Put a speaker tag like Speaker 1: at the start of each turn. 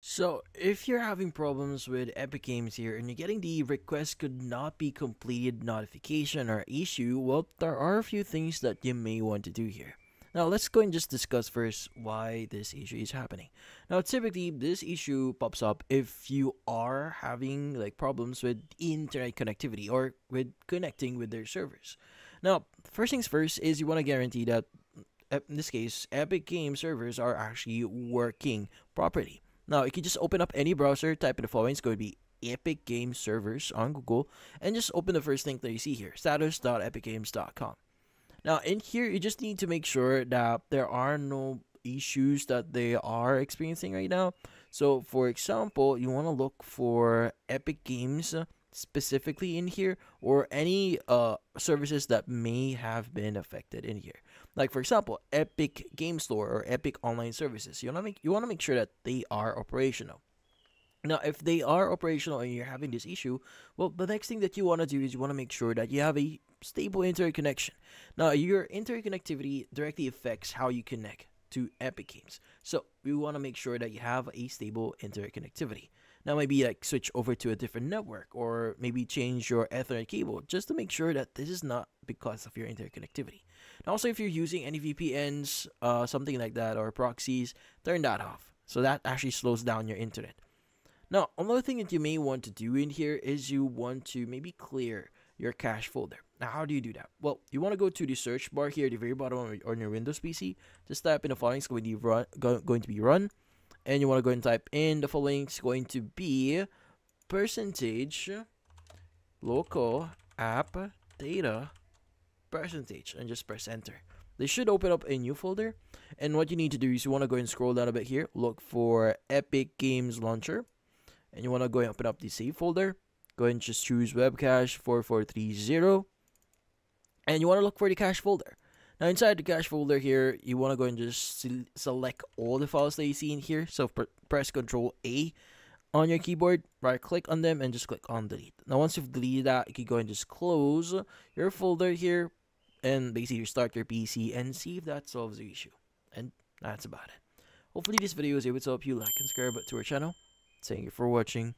Speaker 1: So, if you're having problems with Epic Games here and you're getting the request could not be completed notification or issue, well, there are a few things that you may want to do here. Now, let's go and just discuss first why this issue is happening. Now, typically, this issue pops up if you are having like problems with internet connectivity or with connecting with their servers. Now, first things first is you want to guarantee that eh, in this case, Epic Game servers are actually working properly. Now, you can just open up any browser, type in the following. It's going to be Epic Game Servers on Google, and just open the first link that you see here, status.epicgames.com. Now, in here, you just need to make sure that there are no issues that they are experiencing right now. So, for example, you want to look for Epic Games specifically in here or any uh, services that may have been affected in here. Like for example, Epic Game Store or Epic Online Services. You want to make you want to make sure that they are operational. Now, if they are operational and you're having this issue, well, the next thing that you want to do is you want to make sure that you have a stable internet connection. Now, your internet connectivity directly affects how you connect to Epic Games. So, we want to make sure that you have a stable internet connectivity. Now maybe like switch over to a different network or maybe change your Ethernet cable just to make sure that this is not because of your interconnectivity. And also if you're using any VPNs, uh, something like that, or proxies, turn that off. So that actually slows down your internet. Now, another thing that you may want to do in here is you want to maybe clear your cache folder. Now, how do you do that? Well, you want to go to the search bar here at the very bottom on your Windows PC. Just type in the following. It's going to be run. Going to be run and you want to go and type in the following is going to be percentage local app data percentage and just press enter. This should open up a new folder and what you need to do is you want to go and scroll down a bit here look for epic games launcher and you want to go and open up the save folder go and just choose webcache 4430 and you want to look for the cache folder now inside the cache folder here, you want to go and just select all the files that you see in here. So pr press Control A on your keyboard, right click on them and just click on delete. Now once you've deleted that, you can go and just close your folder here and basically restart your PC and see if that solves the issue. And that's about it. Hopefully this video was able to help you like and subscribe to our channel. Thank you for watching.